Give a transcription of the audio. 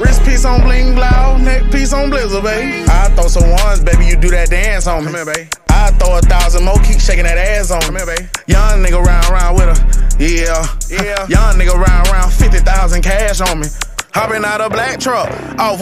Wrist piece on bling blow, neck piece on blizzard, baby. I throw some ones, baby, you do that dance on me. Come here, babe. I throw a thousand more, keep shaking that ass on me. Come here, babe. Young nigga round round with her, yeah, yeah. Young nigga round round, 50,000 cash on me. Hopping out a black truck, off